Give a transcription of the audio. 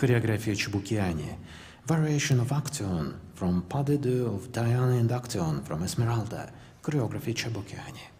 Choreography Chibukiani. Variation of Action from Pas of Diana and Action from Esmeralda. Choreography Chibukiani.